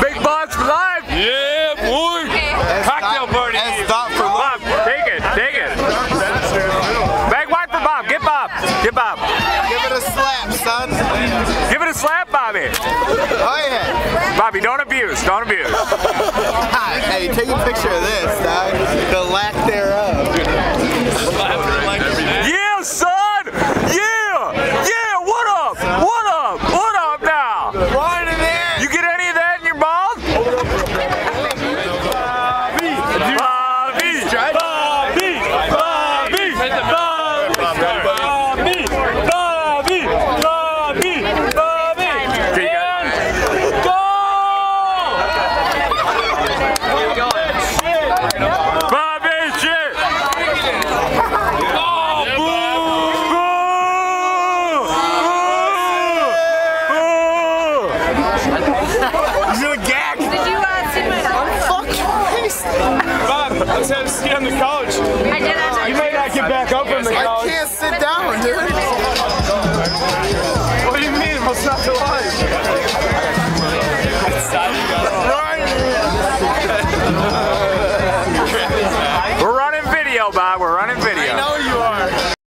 Big boss for life. Yeah, boy. Cocktail party. And stop for Bob, take it, take it. Bag white for Bob. Get Bob. Get Bob. Give it a slap, son. Give it a slap, Bobby. Oh yeah. Bobby, don't abuse. Don't abuse. Hey, take a picture of this, He's gonna gag. Did you uh, see my house? Fuck Bob, let's have a seat on the couch. I did. I you may not get back up on the couch. I can't sit down, dude. What do you mean? What's not to like? We're running video, Bob. We're running